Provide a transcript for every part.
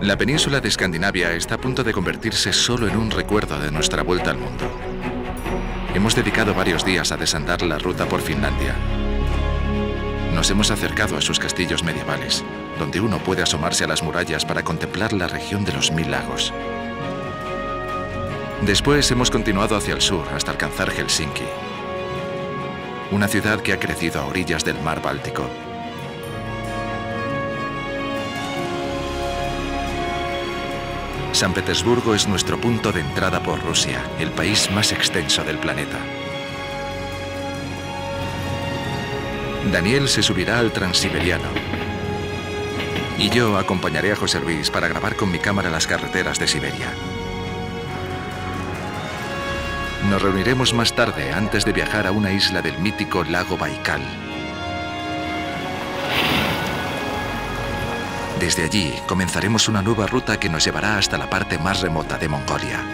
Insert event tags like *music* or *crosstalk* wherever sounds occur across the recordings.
La península de Escandinavia está a punto de convertirse solo en un recuerdo de nuestra vuelta al mundo. Hemos dedicado varios días a desandar la ruta por Finlandia. Nos hemos acercado a sus castillos medievales, donde uno puede asomarse a las murallas para contemplar la región de los mil lagos. Después hemos continuado hacia el sur hasta alcanzar Helsinki, una ciudad que ha crecido a orillas del mar Báltico San Petersburgo es nuestro punto de entrada por Rusia, el país más extenso del planeta. Daniel se subirá al Transiberiano. Y yo acompañaré a José Luis para grabar con mi cámara las carreteras de Siberia. Nos reuniremos más tarde antes de viajar a una isla del mítico lago Baikal, Desde allí comenzaremos una nueva ruta que nos llevará hasta la parte más remota de Mongolia.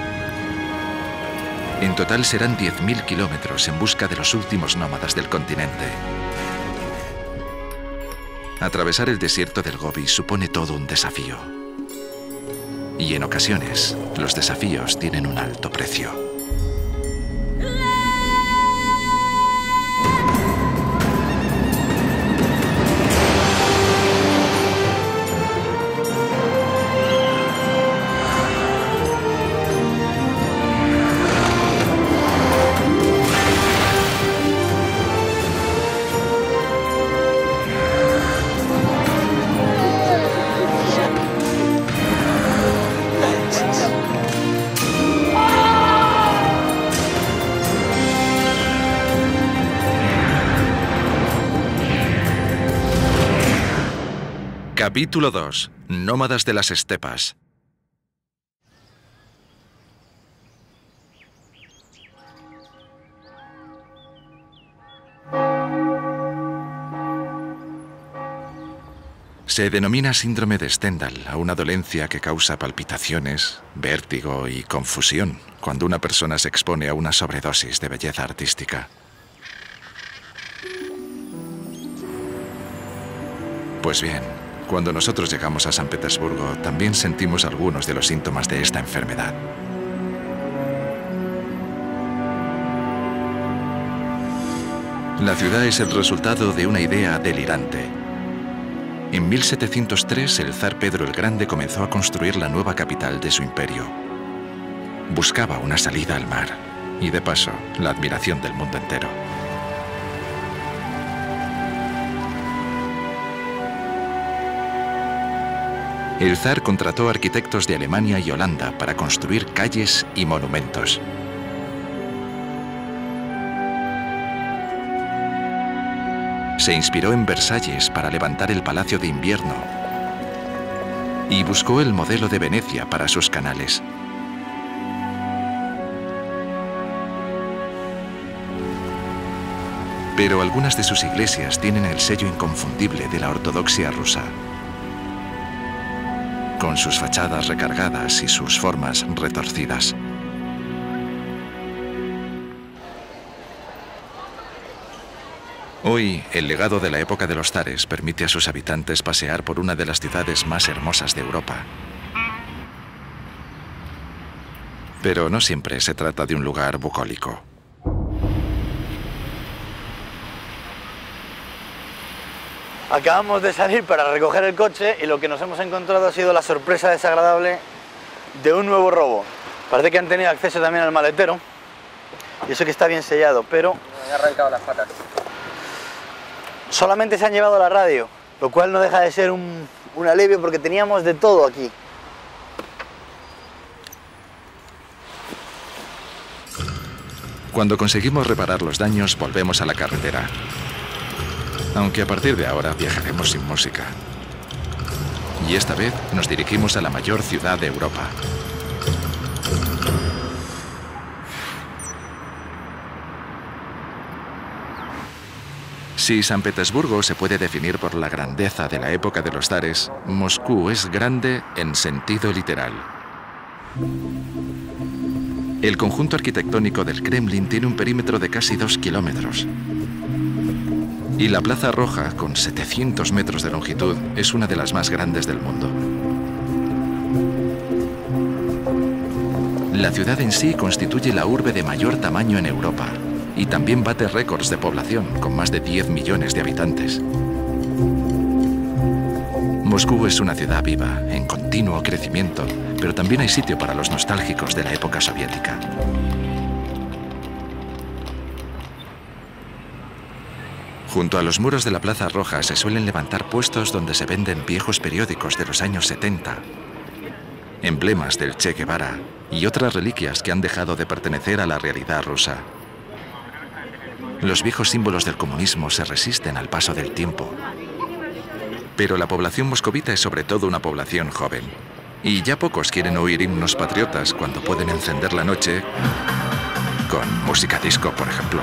En total serán 10.000 kilómetros en busca de los últimos nómadas del continente. Atravesar el desierto del Gobi supone todo un desafío. Y en ocasiones, los desafíos tienen un alto precio. Capítulo 2. Nómadas de las estepas. Se denomina síndrome de Stendhal a una dolencia que causa palpitaciones, vértigo y confusión cuando una persona se expone a una sobredosis de belleza artística. Pues bien, cuando nosotros llegamos a San Petersburgo, también sentimos algunos de los síntomas de esta enfermedad. La ciudad es el resultado de una idea delirante. En 1703, el zar Pedro el Grande comenzó a construir la nueva capital de su imperio. Buscaba una salida al mar y, de paso, la admiración del mundo entero. El zar contrató arquitectos de Alemania y Holanda para construir calles y monumentos. Se inspiró en Versalles para levantar el Palacio de Invierno y buscó el modelo de Venecia para sus canales. Pero algunas de sus iglesias tienen el sello inconfundible de la ortodoxia rusa con sus fachadas recargadas y sus formas retorcidas. Hoy, el legado de la época de los zares permite a sus habitantes pasear por una de las ciudades más hermosas de Europa. Pero no siempre se trata de un lugar bucólico. Acabamos de salir para recoger el coche y lo que nos hemos encontrado ha sido la sorpresa desagradable de un nuevo robo. Parece que han tenido acceso también al maletero y eso que está bien sellado, pero... Me han arrancado las patas. Solamente se han llevado la radio, lo cual no deja de ser un, un alivio porque teníamos de todo aquí. Cuando conseguimos reparar los daños, volvemos a la carretera aunque a partir de ahora viajaremos sin música. Y esta vez nos dirigimos a la mayor ciudad de Europa. Si San Petersburgo se puede definir por la grandeza de la época de los zares, Moscú es grande en sentido literal. El conjunto arquitectónico del Kremlin tiene un perímetro de casi dos kilómetros, y la Plaza Roja, con 700 metros de longitud, es una de las más grandes del mundo. La ciudad en sí constituye la urbe de mayor tamaño en Europa y también bate récords de población, con más de 10 millones de habitantes. Moscú es una ciudad viva, en continuo crecimiento, pero también hay sitio para los nostálgicos de la época soviética. Junto a los muros de la Plaza Roja se suelen levantar puestos donde se venden viejos periódicos de los años 70, emblemas del Che Guevara y otras reliquias que han dejado de pertenecer a la realidad rusa. Los viejos símbolos del comunismo se resisten al paso del tiempo. Pero la población moscovita es sobre todo una población joven. Y ya pocos quieren oír himnos patriotas cuando pueden encender la noche con música disco, por ejemplo.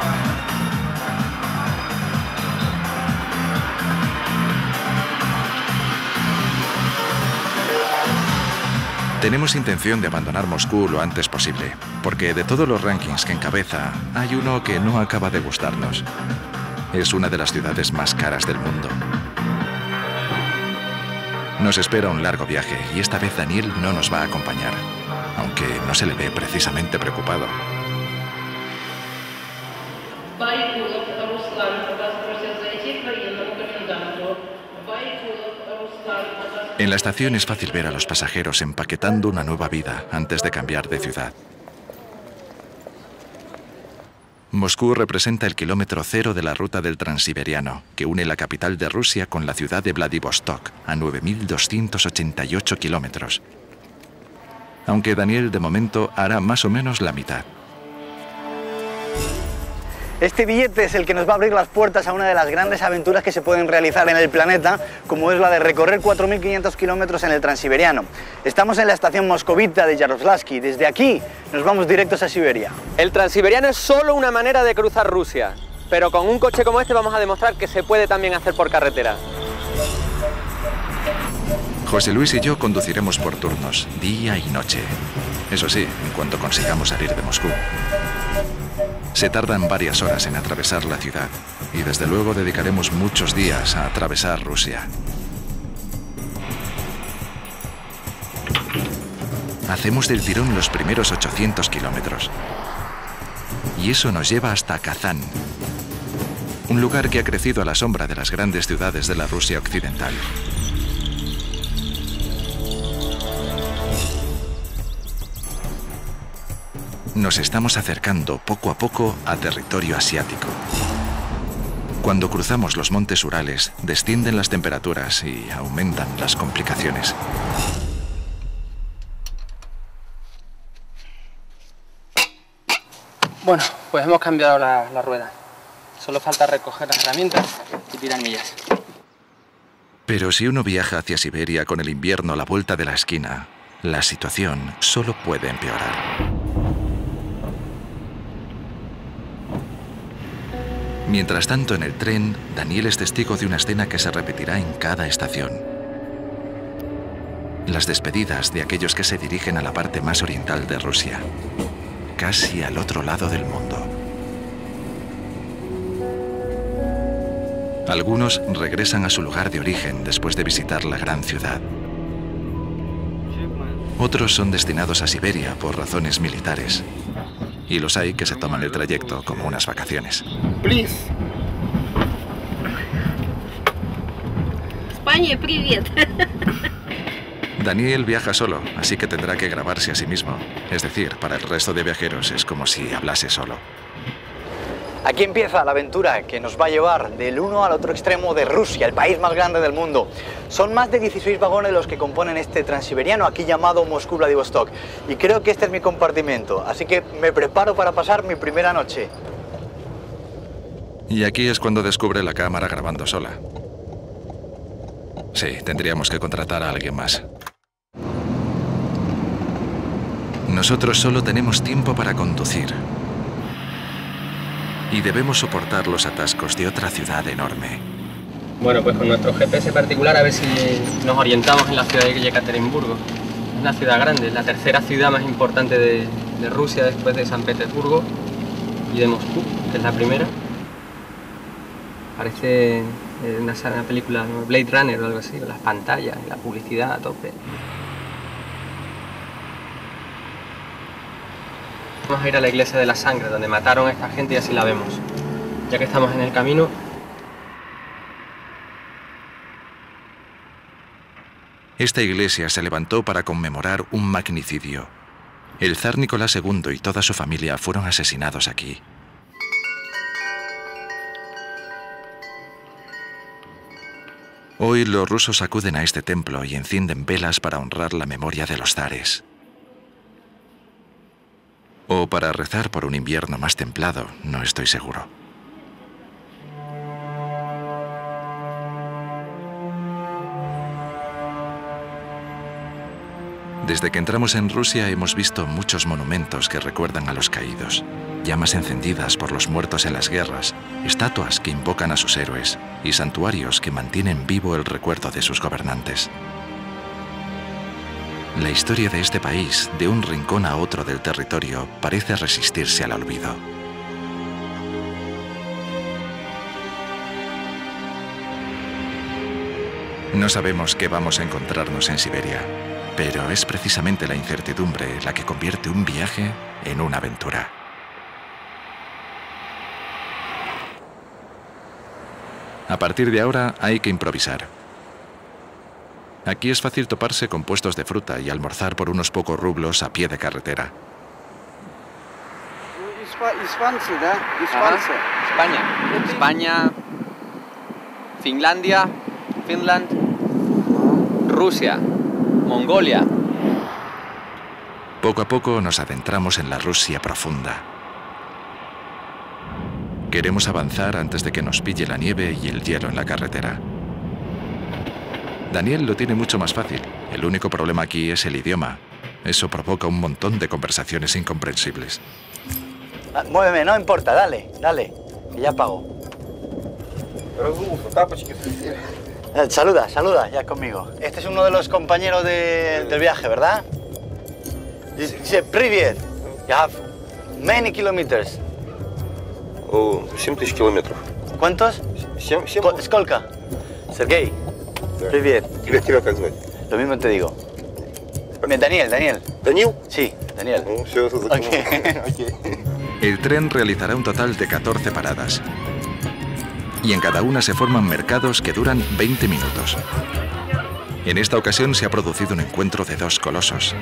Tenemos intención de abandonar Moscú lo antes posible, porque de todos los rankings que encabeza, hay uno que no acaba de gustarnos. Es una de las ciudades más caras del mundo. Nos espera un largo viaje y esta vez Daniel no nos va a acompañar, aunque no se le ve precisamente preocupado. En la estación es fácil ver a los pasajeros empaquetando una nueva vida antes de cambiar de ciudad. Moscú representa el kilómetro cero de la ruta del Transiberiano, que une la capital de Rusia con la ciudad de Vladivostok, a 9.288 kilómetros. Aunque Daniel de momento hará más o menos la mitad. Este billete es el que nos va a abrir las puertas a una de las grandes aventuras que se pueden realizar en el planeta, como es la de recorrer 4.500 kilómetros en el Transiberiano. Estamos en la estación moscovita de Yaroslavsky. Desde aquí nos vamos directos a Siberia. El Transiberiano es solo una manera de cruzar Rusia, pero con un coche como este vamos a demostrar que se puede también hacer por carretera. José Luis y yo conduciremos por turnos, día y noche. Eso sí, en cuanto consigamos salir de Moscú. Se tardan varias horas en atravesar la ciudad y desde luego dedicaremos muchos días a atravesar Rusia. Hacemos del tirón los primeros 800 kilómetros. Y eso nos lleva hasta Kazán, un lugar que ha crecido a la sombra de las grandes ciudades de la Rusia occidental. Nos estamos acercando poco a poco a territorio asiático. Cuando cruzamos los montes Urales, descienden las temperaturas y aumentan las complicaciones. Bueno, pues hemos cambiado la, rueda. Solo falta recoger las herramientas y tirar millas. Pero si uno viaja hacia Siberia con el invierno a la vuelta de la esquina, la situación solo puede empeorar. Mientras tanto, en el tren, Daniel es testigo de una escena que se repetirá en cada estación. Las despedidas de aquellos que se dirigen a la parte más oriental de Rusia, casi al otro lado del mundo. Algunos regresan a su lugar de origen después de visitar la gran ciudad. Otros son destinados a Siberia por razones militares y los hay que se toman el trayecto como unas vacaciones. Please. España, *laughs* Daniel viaja solo, así que tendrá que grabarse a sí mismo. Es decir, para el resto de viajeros es como si hablase solo. Aquí empieza la aventura que nos va a llevar del uno al otro extremo de Rusia, el país más grande del mundo. Son más de 16 vagones los que componen este transiberiano, aquí llamado Moscú-Vladivostok. Y creo que este es mi compartimento, así que me preparo para pasar mi primera noche. Y aquí es cuando descubre la cámara grabando sola. Sí, tendríamos que contratar a alguien más. Nosotros solo tenemos tiempo para conducir y debemos soportar los atascos de otra ciudad enorme. Bueno, pues con nuestro GPS particular a ver si nos orientamos en la ciudad de Yekaterinburgo. Es una ciudad grande, la tercera ciudad más importante de, Rusia después de San Petersburgo y de Moscú, que es la primera. Parece eh, una, una película, Blade Runner o algo así, las pantallas, la publicidad a tope. Vamos a ir a la iglesia de la sangre, donde mataron a esta gente y así la vemos. Ya que estamos en el camino, Esta iglesia se levantó para conmemorar un magnicidio. El zar Nicolás II y toda su familia fueron asesinados aquí. Hoy los rusos acuden a este templo y encienden velas para honrar la memoria de los zares. O para rezar por un invierno más templado, no estoy seguro. Desde que entramos en Rusia hemos visto muchos monumentos que recuerdan a los caídos, llamas encendidas por los muertos en las guerras, estatuas que invocan a sus héroes y santuarios que mantienen vivo el recuerdo de sus gobernantes. La historia de este país, de un rincón a otro del territorio, parece resistirse al olvido. No sabemos qué vamos a encontrarnos en Siberia, pero es precisamente la incertidumbre la que convierte un viaje en una aventura. A partir de ahora hay que improvisar. Aquí es fácil toparse con puestos de fruta y almorzar por unos pocos rublos a pie de carretera. España. España, Finlandia, Finland, Rusia, Mongolia. Poco a poco nos adentramos en la Rusia profunda. Queremos avanzar antes de que nos pille la nieve y el hielo en la carretera. Daniel lo tiene mucho más fácil. El único problema aquí es el idioma. Eso provoca un montón de conversaciones incomprensibles. Ah, muéveme, no importa, dale, dale, que ya pago. Eh, saluda, saluda, ya conmigo. Este es uno de los compañeros de- del viaje, ¿verdad? Dice, привет. You have many kilometers. О, 7 тысяч километров. ¿Cuántos? 7, 7? Co- Сколько? Sergey, привет. Тебя, тебя как звать? Lo mismo te digo. Me- Daniel, Daniel. Данил? Sí, Daniel. *laughs* Ну, все, Окей. El tren realizará un total de 14 paradas. Y en cada una se forman mercados que duran 20 minutos. En esta ocasión se ha producido un encuentro de dos colosos.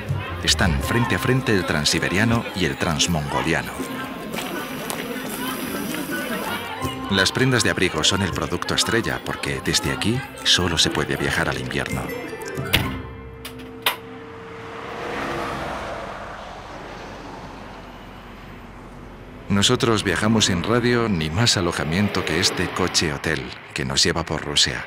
Están frente a frente el transiberiano y el transmongoliano. Las prendas de abrigo son el producto estrella porque desde aquí solo se puede viajar al invierno. Nosotros viajamos sin radio ni más alojamiento que este coche hotel que nos lleva por Rusia.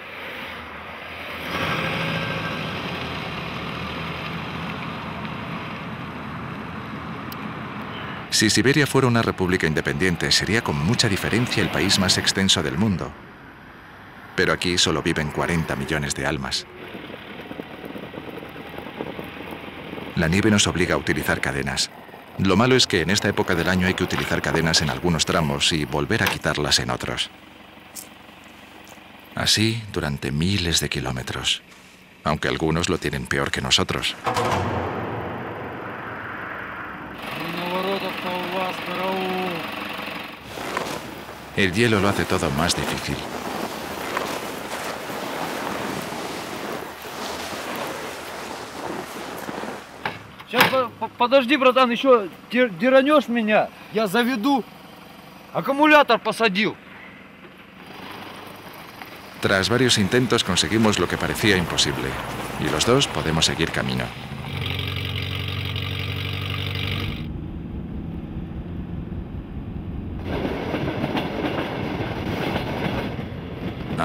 Si Siberia fuera una república independiente, sería con mucha diferencia el país más extenso del mundo. Pero aquí solo viven 40 millones de almas. La nieve nos obliga a utilizar cadenas. Lo malo es que en esta época del año hay que utilizar cadenas en algunos tramos y volver a quitarlas en otros. Así durante miles de kilómetros, aunque algunos lo tienen peor que nosotros. El hielo lo hace todo más difícil. Сейчас по- по- подожди, братан, еще дер- деранешь меня, я заведу. Аккумулятор посадил. Tras varios intentos conseguimos lo que parecía imposible, y los dos podemos seguir camino.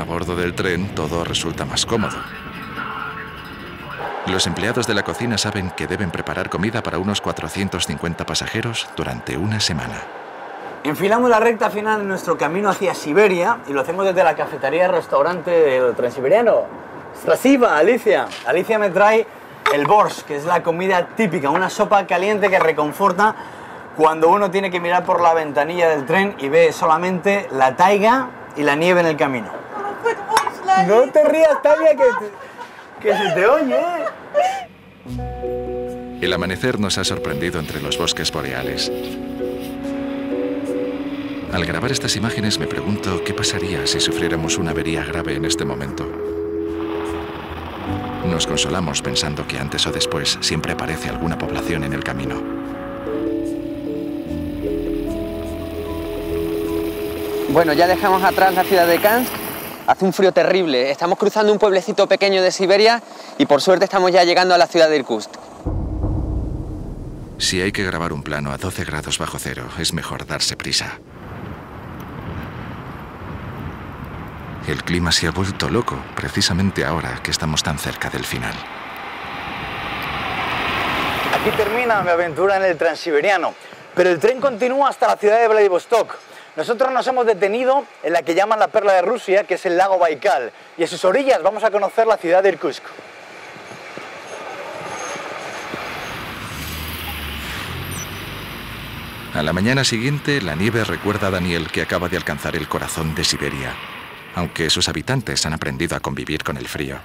Bordo del tren todo resulta más cómodo. Los empleados de la cocina saben que deben preparar comida para unos 450 pasajeros durante una semana. Enfilamos la recta final de nuestro camino hacia Siberia y lo hacemos desde la cafetería restaurante del Transiberiano. Strasiva, Alicia. Alicia me trae el borscht, que es la comida típica, una sopa caliente que reconforta cuando uno tiene que mirar por la ventanilla del tren y ve solamente la taiga y la nieve en el camino. No te rías, Tania, que, se te oye. El amanecer nos ha sorprendido entre los bosques boreales. Al grabar estas imágenes me pregunto qué pasaría si sufriéramos una avería grave en este momento. Nos consolamos pensando que antes o después siempre aparece alguna población en el camino. Bueno, ya dejamos atrás la ciudad de Kansk. Hace un frío terrible. Estamos cruzando un pueblecito pequeño de Siberia y por suerte estamos ya llegando a la ciudad de Irkutsk. Si hay que grabar un plano a 12 grados bajo cero, es mejor darse prisa. El clima se ha vuelto loco, precisamente ahora que estamos tan cerca del final. Aquí termina mi aventura en el Transiberiano, pero el tren continúa hasta la ciudad de Vladivostok. Nosotros nos hemos detenido en la que llaman la perla de Rusia, que es el lago Baikal, y a sus orillas vamos a conocer la ciudad de Irkutsk. A la mañana siguiente, la nieve recuerda a Daniel que acaba de alcanzar el corazón de Siberia, aunque sus habitantes han aprendido a convivir con el frío.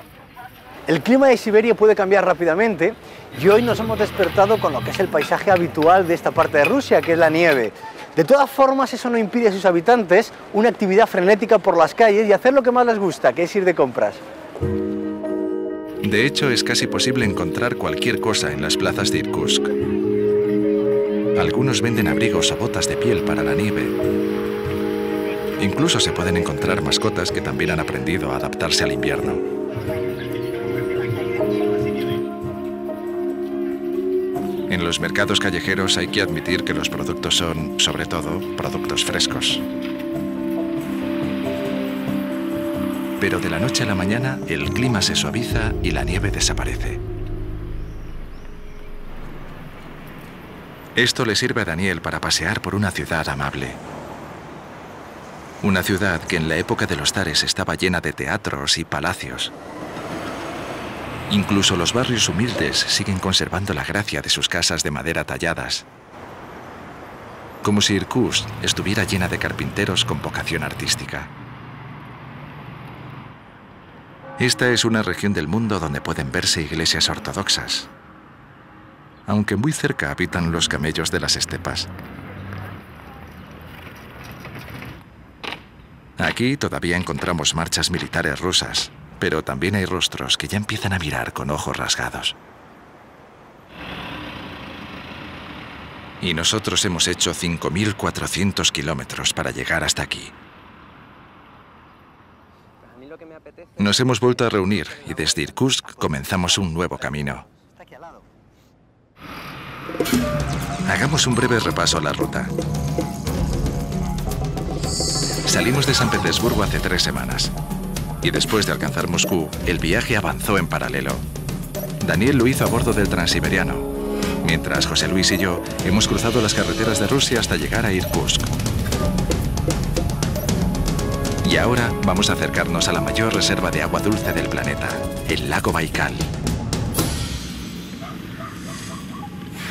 El clima de Siberia puede cambiar rápidamente y hoy nos hemos despertado con lo que es el paisaje habitual de esta parte de Rusia, que es la nieve. De todas formas, eso no impide a sus habitantes una actividad frenética por las calles y hacer lo que más les gusta, que es ir de compras. De hecho, es casi posible encontrar cualquier cosa en las plazas de Irkutsk. Algunos venden abrigos o botas de piel para la nieve. Incluso se pueden encontrar mascotas que también han aprendido a adaptarse al invierno. En los mercados callejeros hay que admitir que los productos son, sobre todo, productos frescos. Pero de la noche a la mañana el clima se suaviza y la nieve desaparece. Esto le sirve a Daniel para pasear por una ciudad amable. Una ciudad que en la época de los zares estaba llena de teatros y palacios. Incluso los barrios humildes siguen conservando la gracia de sus casas de madera talladas. Como si Irkutsk estuviera llena de carpinteros con vocación artística. Esta es una región del mundo donde pueden verse iglesias ortodoxas, aunque muy cerca habitan los camellos de las estepas. Aquí todavía encontramos marchas militares rusas, pero también hay rostros que ya empiezan a mirar con ojos rasgados. Y nosotros hemos hecho 5.400 kilómetros para llegar hasta aquí. Nos hemos vuelto a reunir y desde Irkutsk comenzamos un nuevo camino. Hagamos un breve repaso a la ruta. Salimos de San Petersburgo hace tres semanas. Y después de alcanzar Moscú, el viaje avanzó en paralelo. Daniel lo hizo a bordo del Transiberiano, mientras José Luis y yo hemos cruzado las carreteras de Rusia hasta llegar a Irkutsk. Y ahora vamos a acercarnos a la mayor reserva de agua dulce del planeta, el lago Baikal.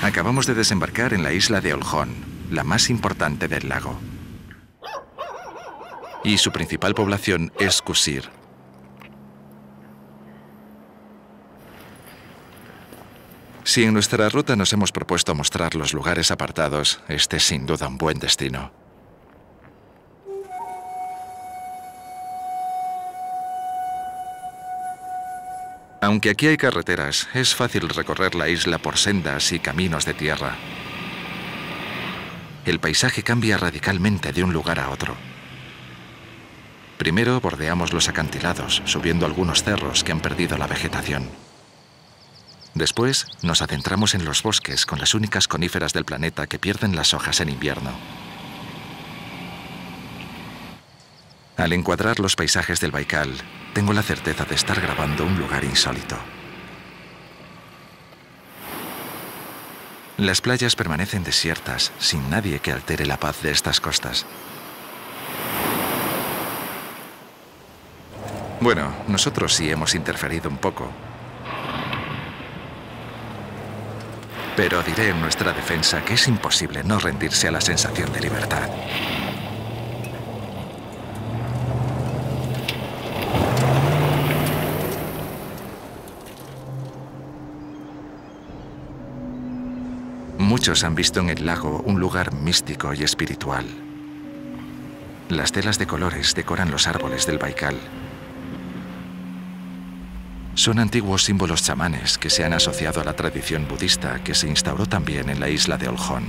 Acabamos de desembarcar en la isla de Oljon, la más importante del lago. Y su principal población es Kusir. Si en nuestra ruta nos hemos propuesto mostrar los lugares apartados, este es sin duda un buen destino. Aunque aquí hay carreteras, es fácil recorrer la isla por sendas y caminos de tierra. El paisaje cambia radicalmente de un lugar a otro. Primero bordeamos los acantilados, subiendo algunos cerros que han perdido la vegetación. Después nos adentramos en los bosques con las únicas coníferas del planeta que pierden las hojas en invierno. Al encuadrar los paisajes del Baikal, tengo la certeza de estar grabando un lugar insólito. Las playas permanecen desiertas, sin nadie que altere la paz de estas costas. Bueno, nosotros sí hemos interferido un poco. Pero diré en nuestra defensa que es imposible no rendirse a la sensación de libertad. Muchos han visto en el lago un lugar místico y espiritual. Las telas de colores decoran los árboles del Baikal. Son antiguos símbolos chamanes que se han asociado a la tradición budista que se instauró también en la isla de Oljon.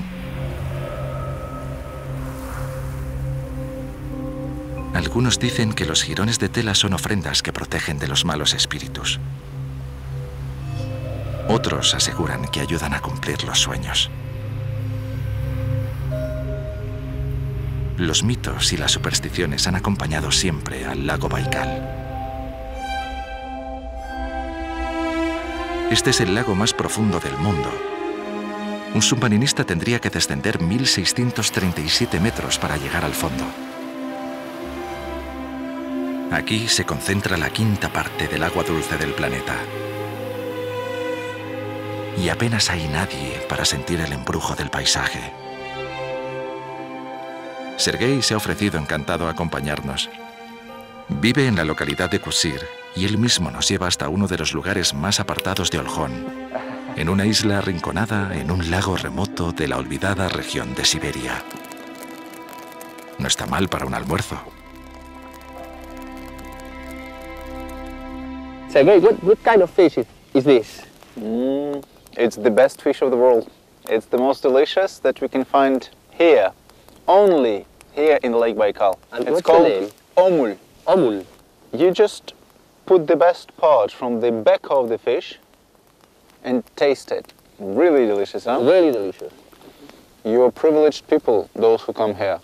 Algunos dicen que los jirones de tela son ofrendas que protegen de los malos espíritus. Otros aseguran que ayudan a cumplir los sueños. Los mitos y las supersticiones han acompañado siempre al lago Baikal. Este es el lago más profundo del mundo. Un submarinista tendría que descender 1.637 metros para llegar al fondo. Aquí se concentra la quinta parte del agua dulce del planeta. Y apenas hay nadie para sentir el embrujo del paisaje. Sergei se ha ofrecido encantado a acompañarnos. Vive en la localidad de Kusir y él mismo nos lleva hasta uno de los lugares más apartados de Oljón, en una isla arrinconada en un lago remoto de la olvidada región de Siberia. No está mal para un almuerzo. Sergey, what, what kind of fish is, is this? Mm, it's the best fish of the world. It's the most delicious that we can find here, only here in Lake Baikal. And it's what's the called name? omul. Omul. You just put the best part from the back of the fish and taste it. Really delicious, huh? Really delicious. You're privileged people, those who come here,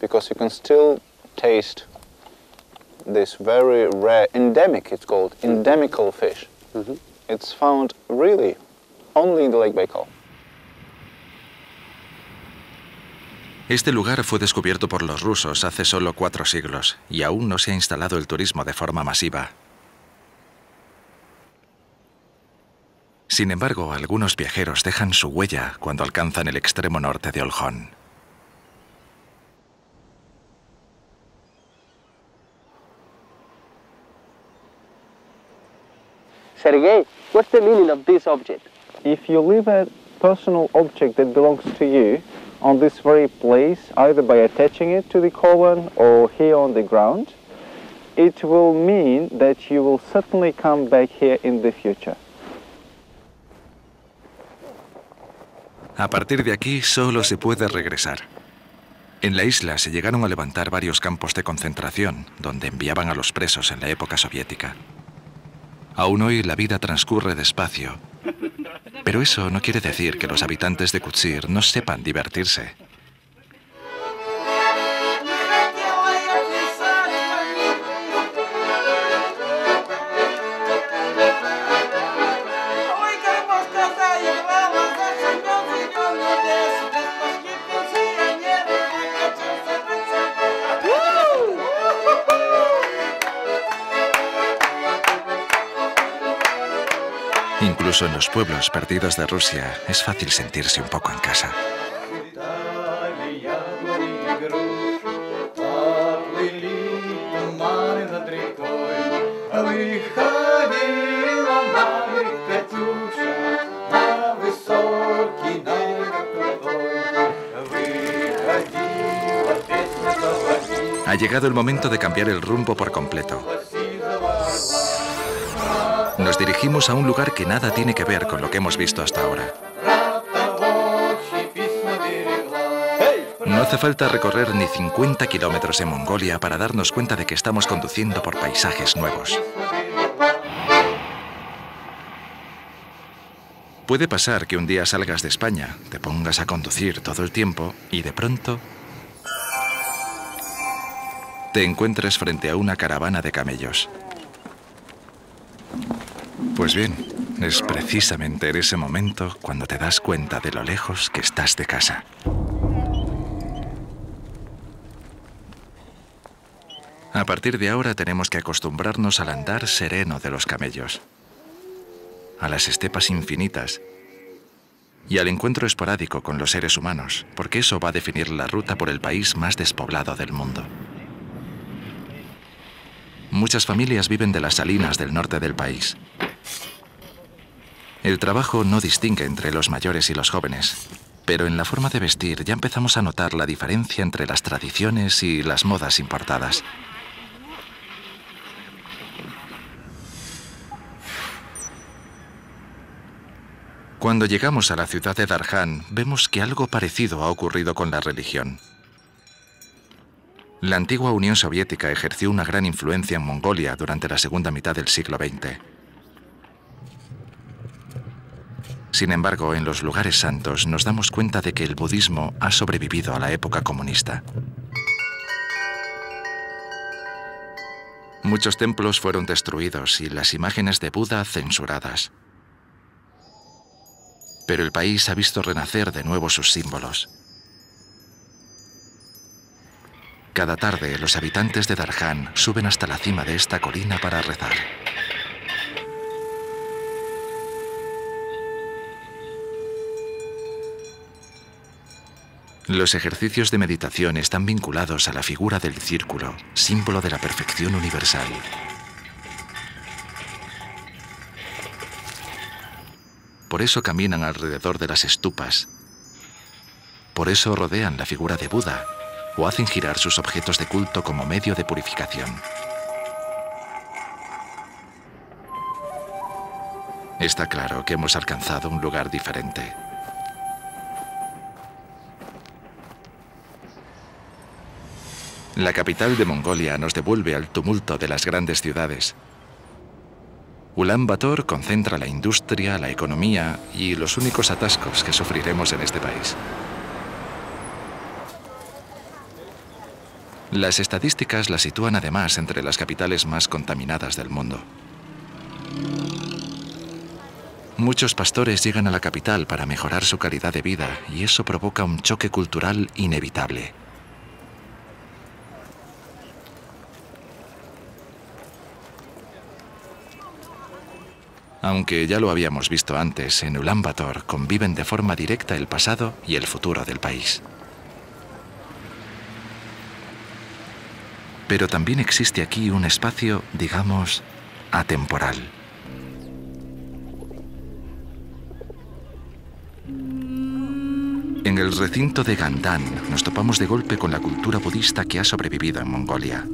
because you can still taste this very rare, endemic it's called, endemical fish. Mhm. It's found really only in the Lake Baikal. Este lugar fue descubierto por los rusos hace solo cuatro siglos y aún no se ha instalado el turismo de forma masiva. Sin embargo, algunos viajeros dejan su huella cuando alcanzan el extremo norte de Oljón. Sergey, what's the meaning of this object? If you leave a personal object that belongs to you on this very place, either by attaching it to the column or here on the ground, it will mean that you will certainly come back here in the future. A partir de aquí solo se puede regresar. En la isla se llegaron a levantar varios campos de concentración donde enviaban a los presos en la época soviética. Aún hoy la vida transcurre despacio, pero eso no quiere decir que los habitantes de Kutsir no sepan divertirse. Incluso en los pueblos perdidos de Rusia es fácil sentirse un poco en casa. Ha llegado el momento de cambiar el rumbo por completo nos dirigimos a un lugar que nada tiene que ver con lo que hemos visto hasta ahora. No hace falta recorrer ni 50 kilómetros en Mongolia para darnos cuenta de que estamos conduciendo por paisajes nuevos. Puede pasar que un día salgas de España, te pongas a conducir todo el tiempo y de pronto te encuentres frente a una caravana de camellos. Pues bien, es precisamente en ese momento cuando te das cuenta de lo lejos que estás de casa. A partir de ahora tenemos que acostumbrarnos al andar sereno de los camellos, a las estepas infinitas y al encuentro esporádico con los seres humanos, porque eso va a definir la ruta por el país más despoblado del mundo. Muchas familias viven de las salinas del norte del país. El trabajo no distingue entre los mayores y los jóvenes, pero en la forma de vestir ya empezamos a notar la diferencia entre las tradiciones y las modas importadas. Cuando llegamos a la ciudad de Darhan, vemos que algo parecido ha ocurrido con la religión. La antigua Unión Soviética ejerció una gran influencia en Mongolia durante la segunda mitad del siglo XX. Sin embargo, en los lugares santos nos damos cuenta de que el budismo ha sobrevivido a la época comunista. Muchos templos fueron destruidos y las imágenes de Buda censuradas. Pero el país ha visto renacer de nuevo sus símbolos. Cada tarde los habitantes de Darhan suben hasta la cima de esta colina para rezar. Los ejercicios de meditación están vinculados a la figura del círculo, símbolo de la perfección universal. Por eso caminan alrededor de las estupas. Por eso rodean la figura de Buda o hacen girar sus objetos de culto como medio de purificación. Está claro que hemos alcanzado un lugar diferente. La capital de Mongolia nos devuelve al tumulto de las grandes ciudades. Ulan Bator concentra la industria, la economía y los únicos atascos que sufriremos en este país. Las estadísticas la sitúan además entre las capitales más contaminadas del mundo. Muchos pastores llegan a la capital para mejorar su calidad de vida y eso provoca un choque cultural inevitable. Aunque ya lo habíamos visto antes, en Ulan Bator conviven de forma directa el pasado y el futuro del país. Pero también existe aquí un espacio, digamos, atemporal. En el recinto de Gandán nos topamos de golpe con la cultura budista que ha sobrevivido en Mongolia.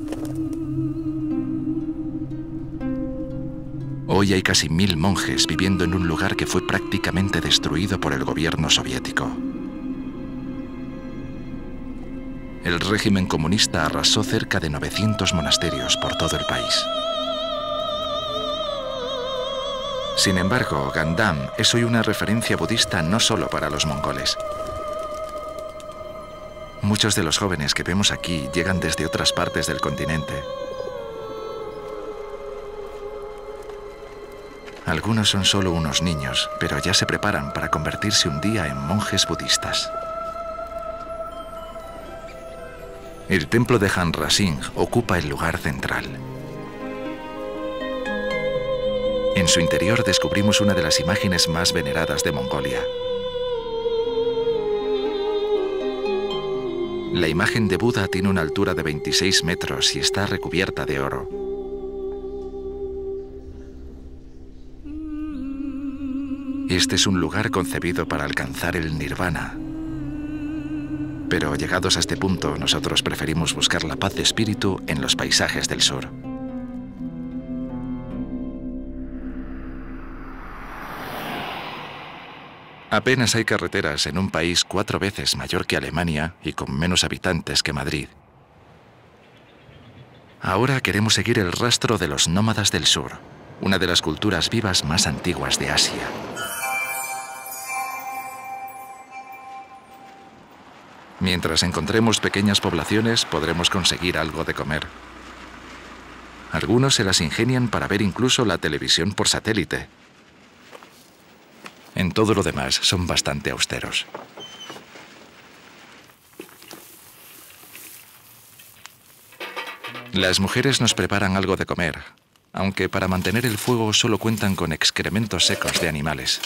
Hoy hay casi mil monjes viviendo en un lugar que fue prácticamente destruido por el gobierno soviético. El régimen comunista arrasó cerca de 900 monasterios por todo el país. Sin embargo, Gandam es hoy una referencia budista no solo para los mongoles. Muchos de los jóvenes que vemos aquí llegan desde otras partes del continente. Algunos son solo unos niños, pero ya se preparan para convertirse un día en monjes budistas. El templo de Hanra Singh ocupa el lugar central. En su interior descubrimos una de las imágenes más veneradas de Mongolia. La imagen de Buda tiene una altura de 26 metros y está recubierta de oro. Este es un lugar concebido para alcanzar el nirvana. Pero llegados a este punto, nosotros preferimos buscar la paz de espíritu en los paisajes del sur. Apenas hay carreteras en un país cuatro veces mayor que Alemania y con menos habitantes que Madrid. Ahora queremos seguir el rastro de los nómadas del sur, una de las culturas vivas más antiguas de Asia. Mientras encontremos pequeñas poblaciones, podremos conseguir algo de comer. Algunos se las ingenian para ver incluso la televisión por satélite. En todo lo demás son bastante austeros. Las mujeres nos preparan algo de comer, aunque para mantener el fuego solo cuentan con excrementos secos de animales.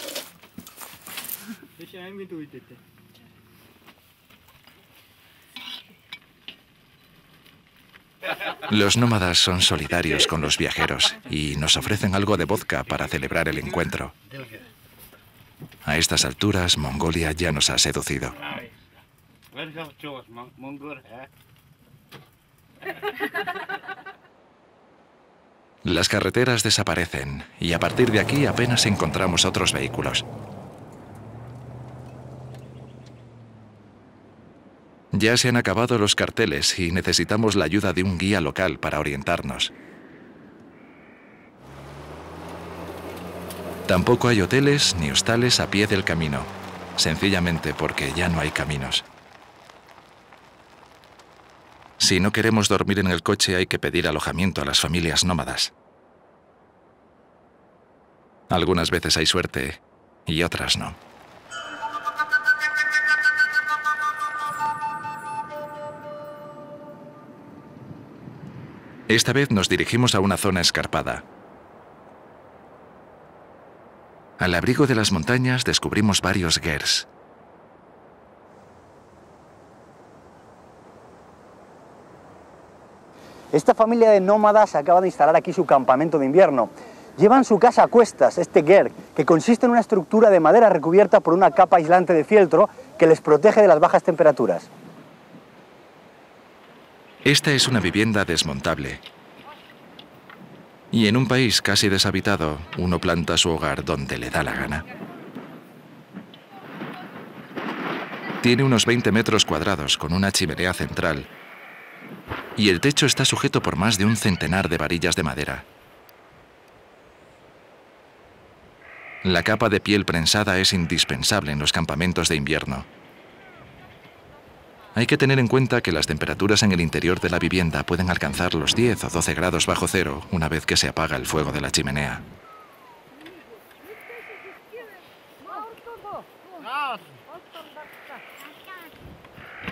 Los nómadas son solidarios con los viajeros y nos ofrecen algo de vodka para celebrar el encuentro. A estas alturas, Mongolia ya nos ha seducido. Las carreteras desaparecen y a partir de aquí apenas encontramos otros vehículos. Ya se han acabado los carteles y necesitamos la ayuda de un guía local para orientarnos. Tampoco hay hoteles ni hostales a pie del camino, sencillamente porque ya no hay caminos. Si no queremos dormir en el coche hay que pedir alojamiento a las familias nómadas. Algunas veces hay suerte y otras no. Esta vez nos dirigimos a una zona escarpada. Al abrigo de las montañas descubrimos varios gers. Esta familia de nómadas acaba de instalar aquí su campamento de invierno. Llevan su casa a cuestas, este ger, que consiste en una estructura de madera recubierta por una capa aislante de fieltro que les protege de las bajas temperaturas. Esta es una vivienda desmontable. Y en un país casi deshabitado, uno planta su hogar donde le da la gana. Tiene unos 20 metros cuadrados con una chimenea central y el techo está sujeto por más de un centenar de varillas de madera. La capa de piel prensada es indispensable en los campamentos de invierno. Hay que tener en cuenta que las temperaturas en el interior de la vivienda pueden alcanzar los 10 o 12 grados bajo cero una vez que se apaga el fuego de la chimenea.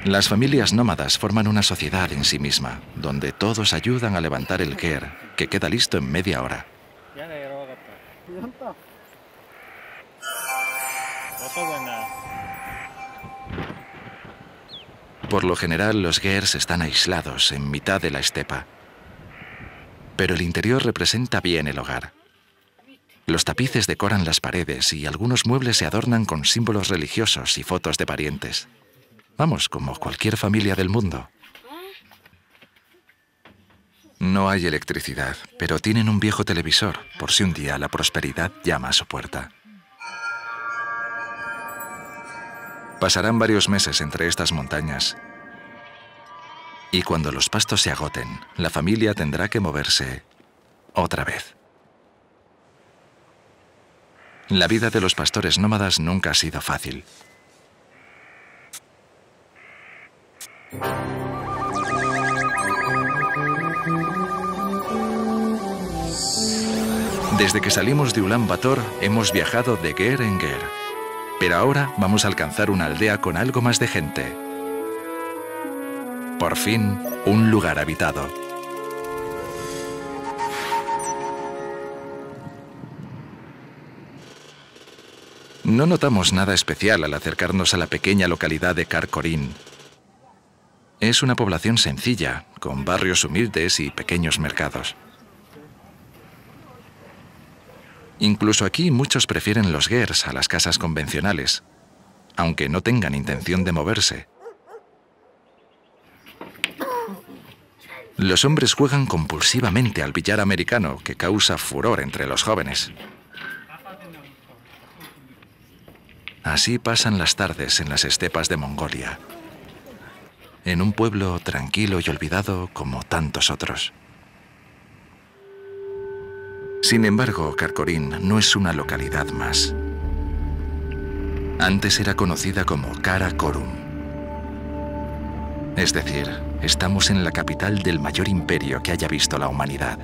Las familias nómadas forman una sociedad en sí misma, donde todos ayudan a levantar el ger, que queda listo en media hora. Por lo general, los gers están aislados en mitad de la estepa. Pero el interior representa bien el hogar. Los tapices decoran las paredes y algunos muebles se adornan con símbolos religiosos y fotos de parientes. Vamos, como cualquier familia del mundo. No hay electricidad, pero tienen un viejo televisor por si un día la prosperidad llama a su puerta. Pasarán varios meses entre estas montañas. Y cuando los pastos se agoten, la familia tendrá que moverse otra vez. La vida de los pastores nómadas nunca ha sido fácil. Desde que salimos de Ulan Bator hemos viajado de Ger en Ger. Pero ahora vamos a alcanzar una aldea con algo más de gente. Por fin, un lugar habitado. No notamos nada especial al acercarnos a la pequeña localidad de Karkorin. Es una población sencilla, con barrios humildes y pequeños mercados. Incluso aquí muchos prefieren los gers a las casas convencionales, aunque no tengan intención de moverse. Los hombres juegan compulsivamente al billar americano, que causa furor entre los jóvenes. Así pasan las tardes en las estepas de Mongolia, en un pueblo tranquilo y olvidado como tantos otros. Sin embargo, Karkorin no es una localidad más. Antes era conocida como Karakorum. Es decir, estamos en la capital del mayor imperio que haya visto la humanidad.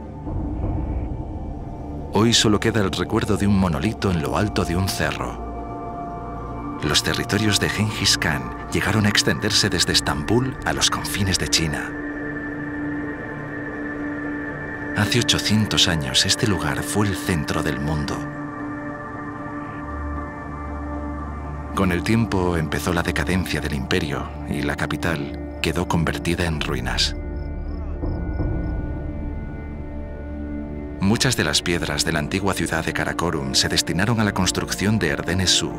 Hoy solo queda el recuerdo de un monolito en lo alto de un cerro. Los territorios de Genghis Khan llegaron a extenderse desde Estambul a los confines de China. Hace 800 años este lugar fue el centro del mundo. Con el tiempo empezó la decadencia del imperio y la capital quedó convertida en ruinas. Muchas de las piedras de la antigua ciudad de Karakorum se destinaron a la construcción de Erdenes-Su,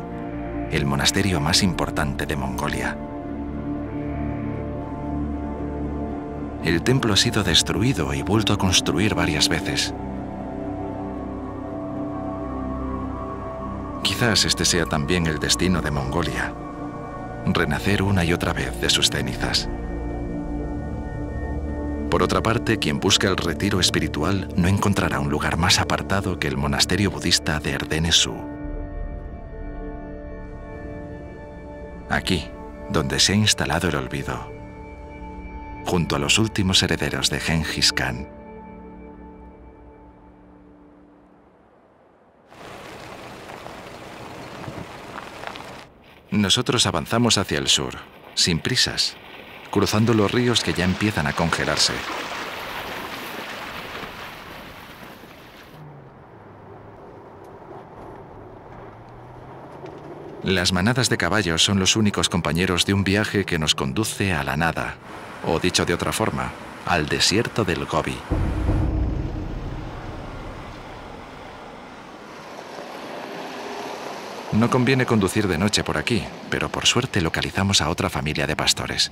el monasterio más importante de Mongolia. El templo ha sido destruido y vuelto a construir varias veces. Quizás este sea también el destino de Mongolia, renacer una y otra vez de sus cenizas. Por otra parte, quien busca el retiro espiritual no encontrará un lugar más apartado que el monasterio budista de Erdenes-Su. Aquí, donde se ha instalado el olvido, junto a los últimos herederos de Genghis Khan. Nosotros avanzamos hacia el sur, sin prisas, cruzando los ríos que ya empiezan a congelarse. Las manadas de caballos son los únicos compañeros de un viaje que nos conduce a la nada, o dicho de otra forma, al desierto del Gobi. No conviene conducir de noche por aquí, pero por suerte localizamos a otra familia de pastores.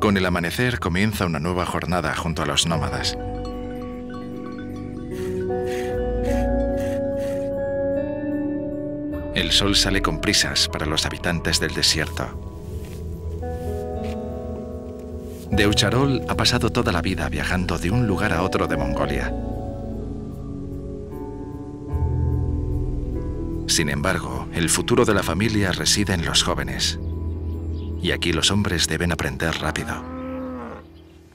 Con el amanecer comienza una nueva jornada junto a los nómadas. El sol sale con prisas para los habitantes del desierto. Deucharol ha pasado toda la vida viajando de un lugar a otro de Mongolia. Sin embargo, el futuro de la familia reside en los jóvenes. Y aquí los hombres deben aprender rápido.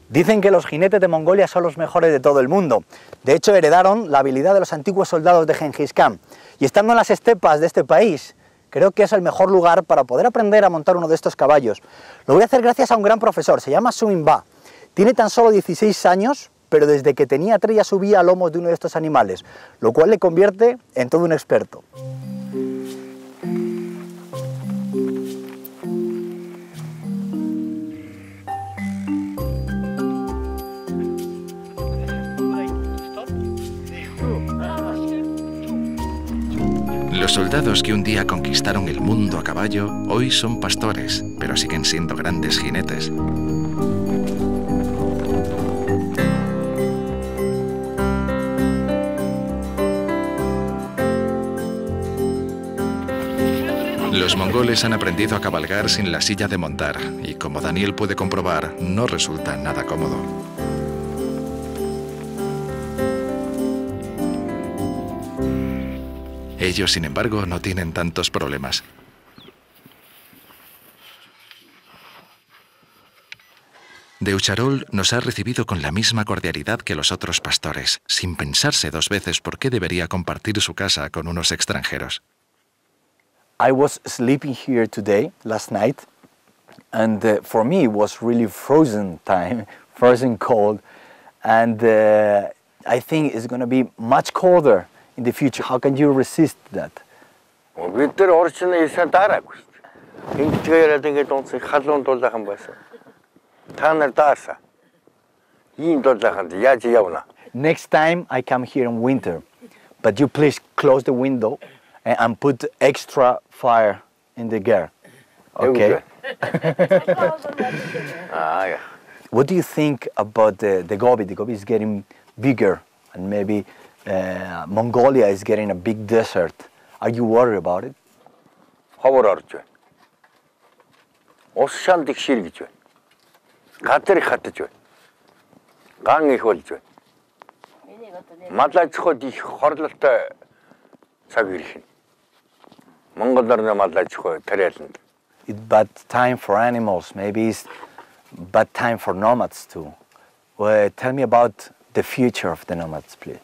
Dicen que los jinetes de Mongolia son los mejores de todo el mundo. De hecho, heredaron la habilidad de los antiguos soldados de Genghis Khan. Y estando en las estepas de este país, creo que es el mejor lugar para poder aprender a montar uno de estos caballos. Lo voy a hacer gracias a un gran profesor, se llama Sumin Ba. Tiene tan solo 16 años, pero desde que tenía tres ya subía a lomos de uno de estos animales, lo cual le convierte en todo un experto. Los soldados que un día conquistaron el mundo a caballo hoy son pastores, pero siguen siendo grandes jinetes. Los mongoles han aprendido a cabalgar sin la silla de montar y como Daniel puede comprobar, no resulta nada cómodo. Ellos, sin embargo, no tienen tantos problemas. Deucharol nos ha recibido con la misma cordialidad que los otros pastores, sin pensarse dos veces por qué debería compartir su casa con unos extranjeros. I was sleeping here today, last night, and uh, for me it was really frozen time, *laughs* frozen cold, and uh, I think it's going to be much colder in the future. How can you resist that? бид нар орчин ийсэн дараагүй шүү дээ. Ингэж яриад ингээд унцыг халуун дулаахан байсан. Та нар даарсаа. Ийм дулааханд яаж явна? Next time I come here in winter, but you please close the window and, and put extra fire in the gear. Okay? *laughs* Аа яа. What do you think about the, the Gobi? The Gobi is getting bigger and maybe uh, Mongolia is getting a big desert. Are you worried about it? ховор орж байна. Ус шанд их ширгэж байна. Газар их хатаж байна. Ган их болж байна. Мал аж ахуйд их хорлолтой цаг ирэх нь. Монгол орны мал аж ахуй тариаланд. It's bad time for animals. Maybe it's bad time for nomads too. Well, tell me about the future of the nomads, please.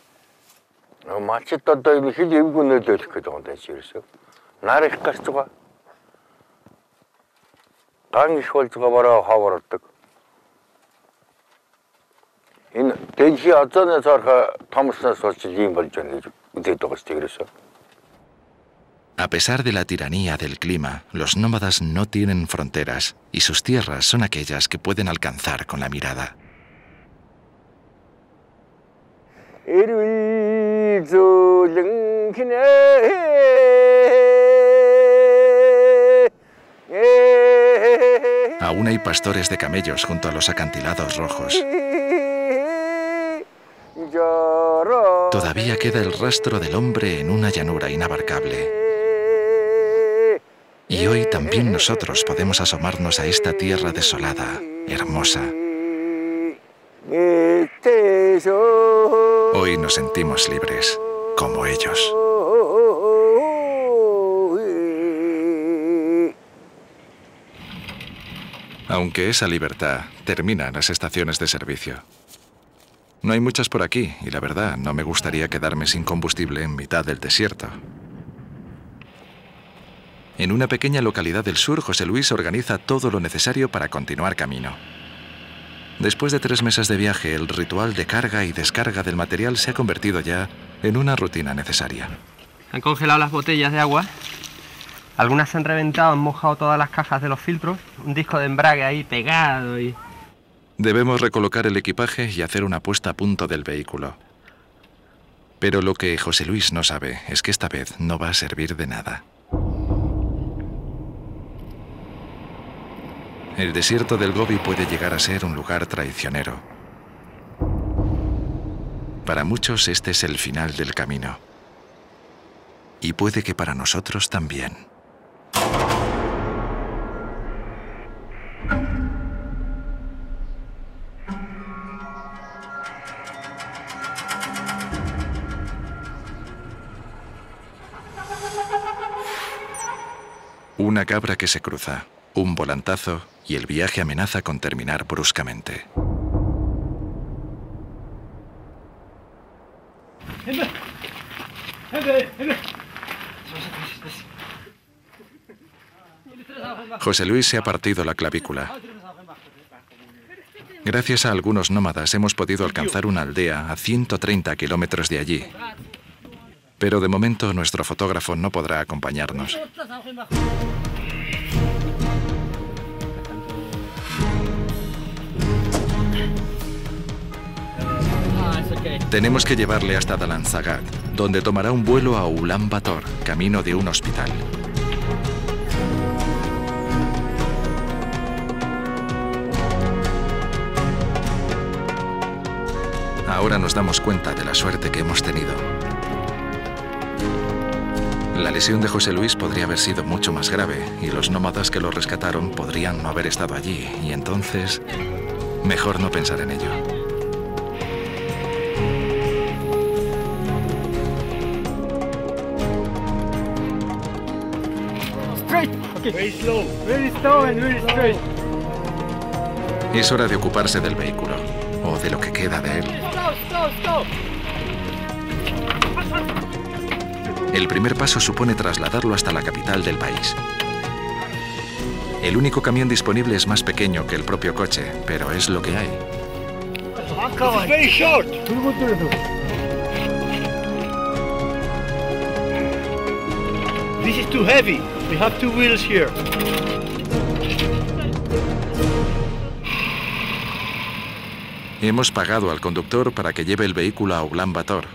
Малчид одоо энэ хил эвгүй нөлөөлөх гэж байгаа юм даа чи ерөөсөө. Нар их гарч байгаа. Ган их болж байгаа бороо ховор ордог. Энэ дэлхийн озоны цорхо томснаас болж ийм болж байна гэж үзээд байгаа шүү дээ ерөөсөө. A pesar de la tiranía del clima, los nómadas no tienen fronteras y sus tierras son aquellas que pueden alcanzar con la mirada. Aún hay pastores de camellos junto a los acantilados rojos. Todavía queda el rastro del hombre en una llanura inabarcable. Y hoy también nosotros podemos asomarnos a esta tierra desolada, hermosa. Hoy nos sentimos libres, como ellos. Aunque esa libertad termina en las estaciones de servicio. No hay muchas por aquí y la verdad no me gustaría quedarme sin combustible en mitad del desierto. En una pequeña localidad del sur, José Luis organiza todo lo necesario para continuar camino. Después de tres meses de viaje, el ritual de carga y descarga del material se ha convertido ya en una rutina necesaria. Han congelado las botellas de agua. Algunas se han reventado, han mojado todas las cajas de los filtros. Un disco de embrague ahí pegado y... Debemos recolocar el equipaje y hacer una puesta a punto del vehículo. Pero lo que José Luis no sabe es que esta vez no va a servir de nada. El desierto del Gobi puede llegar a ser un lugar traicionero. Para muchos este es el final del camino. Y puede que para nosotros también. Una cabra que se cruza, un volantazo y el viaje amenaza con terminar bruscamente. José Luis se ha partido la clavícula. Gracias a algunos nómadas hemos podido alcanzar una aldea a 130 kilómetros de allí. Pero de momento nuestro fotógrafo no podrá acompañarnos. Tenemos que llevarle hasta Dalanzagat, donde tomará un vuelo a Ulan Bator, camino de un hospital. Ahora nos damos cuenta de la suerte que hemos tenido. La lesión de José Luis podría haber sido mucho más grave y los nómadas que lo rescataron podrían no haber estado allí y entonces mejor no pensar en ello. Es hora de ocuparse del vehículo, o de lo que queda de él. El primer paso supone trasladarlo hasta la capital del país. El único camión disponible es más pequeño que el propio coche, pero es lo que hay. This is too heavy. We have two wheels. Hemos pagado al conductor para que lleve el vehículo a Ulan Bator.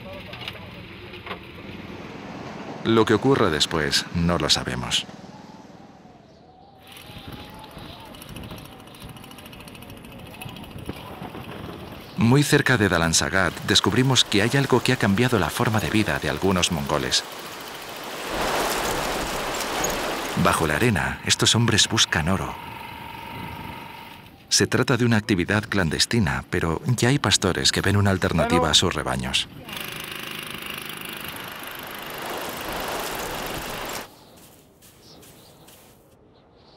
Lo que ocurra después no lo sabemos. Muy cerca de Dalansagat descubrimos que hay algo que ha cambiado la forma de vida de algunos mongoles. Bajo la arena, estos hombres buscan oro. Se trata de una actividad clandestina, pero ya hay pastores que ven una alternativa a sus rebaños.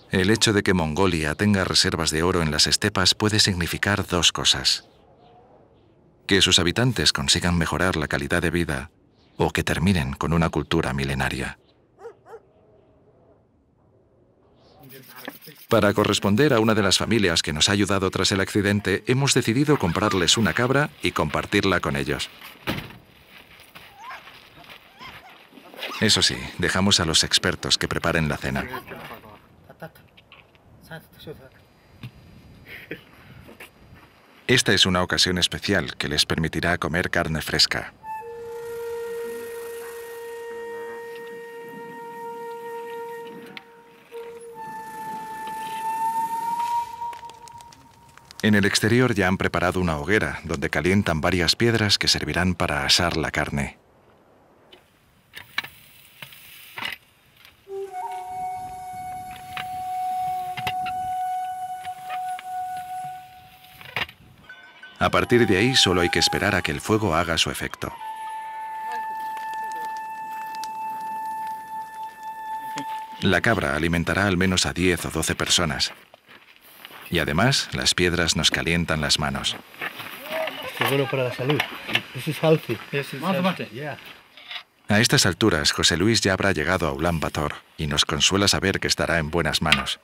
El hecho de que Mongolia tenga reservas de oro en las estepas puede significar dos cosas. Que sus habitantes consigan mejorar la calidad de vida o que terminen con una cultura milenaria. Para corresponder a una de las familias que nos ha ayudado tras el accidente, hemos decidido comprarles una cabra y compartirla con ellos. Eso sí, dejamos a los expertos que preparen la cena. Esta es una ocasión especial que les permitirá comer carne fresca. En el exterior ya han preparado una hoguera donde calientan varias piedras que servirán para asar la carne. A partir de ahí solo hay que esperar a que el fuego haga su efecto. La cabra alimentará al menos a 10 o 12 personas. Y además, las piedras nos calientan las manos. Es bueno para la salud. Eso es healthy. A estas alturas, José Luis ya habrá llegado a Ulan Bator y nos consuela saber que estará en buenas manos.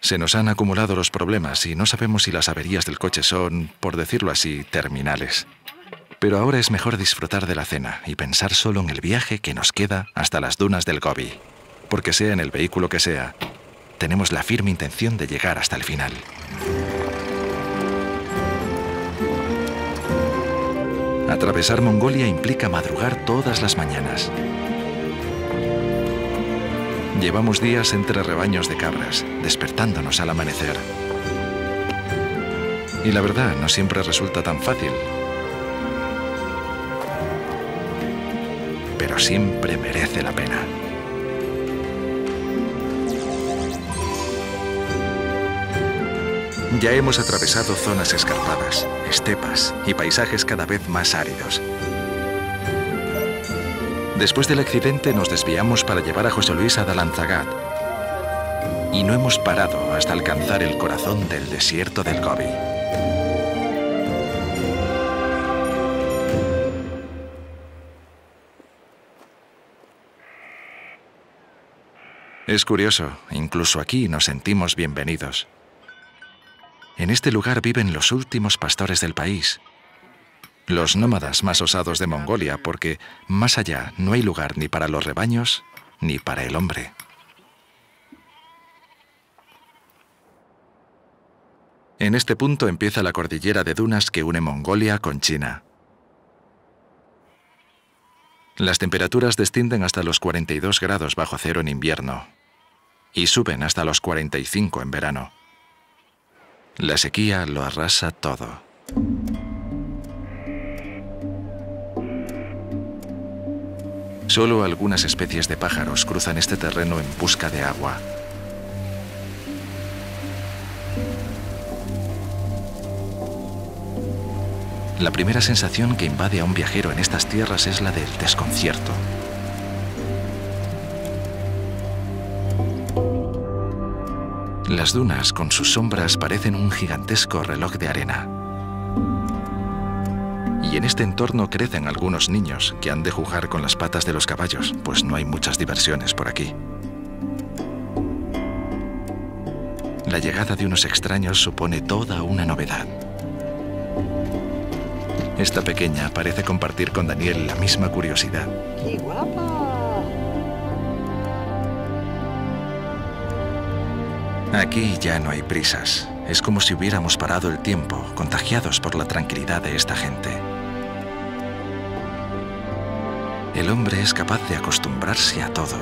Se nos han acumulado los problemas y no sabemos si las averías del coche son, por decirlo así, terminales. Pero ahora es mejor disfrutar de la cena y pensar solo en el viaje que nos queda hasta las dunas del Gobi. Porque sea en el vehículo que sea, tenemos la firme intención de llegar hasta el final. Atravesar Mongolia implica madrugar todas las mañanas. Llevamos días entre rebaños de cabras, despertándonos al amanecer. Y la verdad no siempre resulta tan fácil. Pero siempre merece la pena. Ya hemos atravesado zonas escarpadas, estepas y paisajes cada vez más áridos. Después del accidente nos desviamos para llevar a José Luis a Dalanzagat. Y no hemos parado hasta alcanzar el corazón del desierto del Gobi. Es curioso, incluso aquí nos sentimos bienvenidos. En este lugar viven los últimos pastores del país, los nómadas más osados de Mongolia, porque más allá no hay lugar ni para los rebaños ni para el hombre. En este punto empieza la cordillera de dunas que une Mongolia con China. Las temperaturas descienden hasta los 42 grados bajo cero en invierno y suben hasta los 45 en verano. La sequía lo arrasa todo. Solo algunas especies de pájaros cruzan este terreno en busca de agua. La primera sensación que invade a un viajero en estas tierras es la del desconcierto. Las dunas con sus sombras parecen un gigantesco reloj de arena. Y en este entorno crecen algunos niños que han de jugar con las patas de los caballos, pues no hay muchas diversiones por aquí. La llegada de unos extraños supone toda una novedad. Esta pequeña parece compartir con Daniel la misma curiosidad. ¡Qué guapa! Aquí ya no hay prisas. Es como si hubiéramos parado el tiempo, contagiados por la tranquilidad de esta gente. El hombre es capaz de acostumbrarse a todo.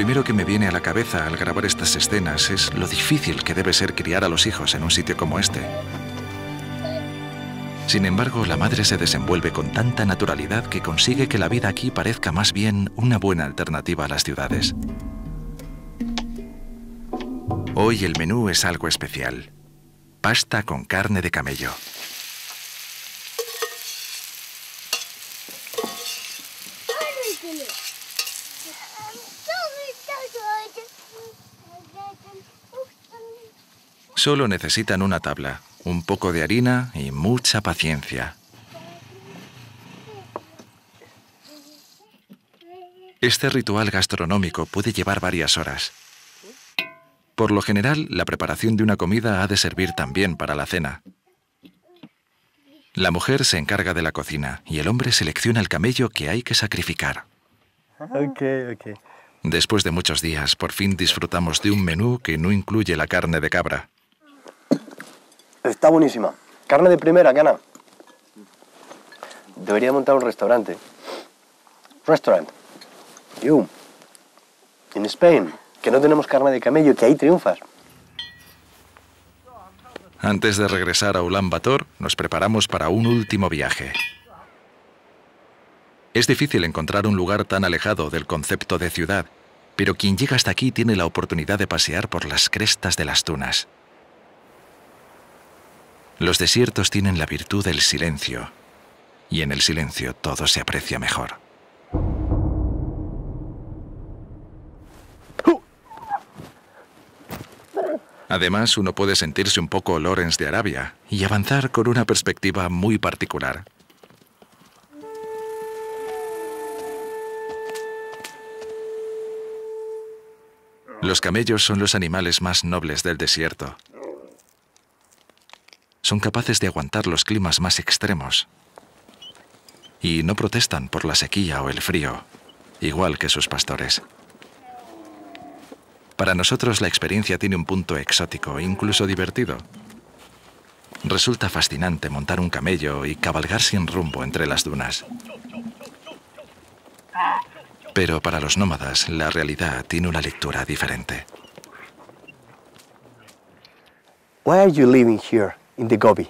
Primero que me viene a la cabeza al grabar estas escenas es lo difícil que debe ser criar a los hijos en un sitio como este. Sin embargo, la madre se desenvuelve con tanta naturalidad que consigue que la vida aquí parezca más bien una buena alternativa a las ciudades. Hoy el menú es algo especial. Pasta con carne de camello. Solo necesitan una tabla, un poco de harina y mucha paciencia. Este ritual gastronómico puede llevar varias horas. Por lo general, la preparación de una comida ha de servir también para la cena. La mujer se encarga de la cocina y el hombre selecciona el camello que hay que sacrificar. *laughs* Ok, ok. Después de muchos días, por fin disfrutamos de un menú que no incluye la carne de cabra. Está buenísima. Carne de primera, Cana. Debería montar un restaurante. Restaurant. You. In Spain. Que no tenemos carne de camello, que ahí triunfas. Antes de regresar a Ulan Bator, nos preparamos para un último viaje. Es difícil encontrar un lugar tan alejado del concepto de ciudad, pero quien llega hasta aquí tiene la oportunidad de pasear por las crestas de las dunas. Los desiertos tienen la virtud del silencio, y en el silencio todo se aprecia mejor. Además, uno puede sentirse un poco Lorenz de Arabia y avanzar con una perspectiva muy particular. Los camellos son los animales más nobles del desierto. Son capaces de aguantar los climas más extremos y no protestan por la sequía o el frío, igual que sus pastores. Para nosotros la experiencia tiene un punto exótico, incluso divertido. Resulta fascinante montar un camello y cabalgar sin rumbo entre las dunas. Pero para los nómadas la realidad tiene una lectura diferente. Why are you living here in the Gobi.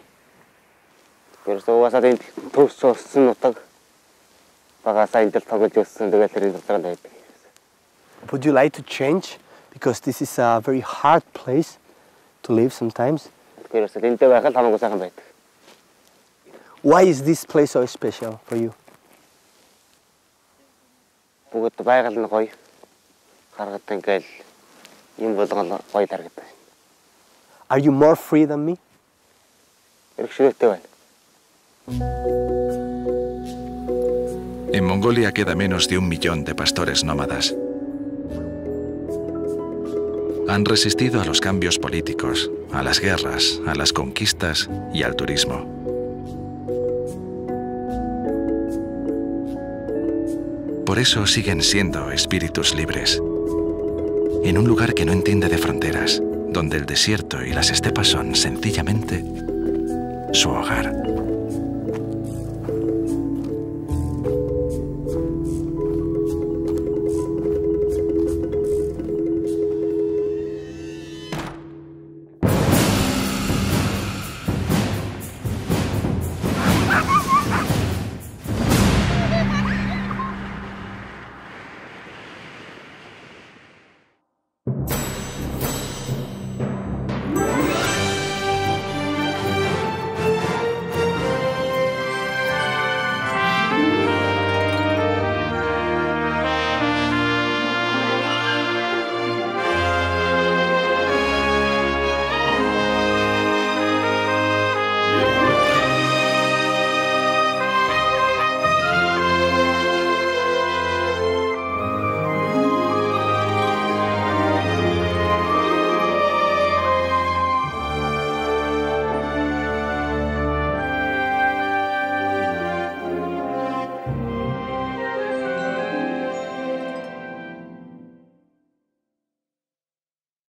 Would you like to change? Because this is a very hard place to live sometimes. Why is this place so special for you? Are you more free than me? En Mongolia queda menos de un millón de pastores nómadas. Han resistido a los cambios políticos, a las guerras, a las conquistas y al turismo. Por eso siguen siendo espíritus libres, en un lugar que no entiende de fronteras, donde el desierto y las estepas son sencillamente su hogar.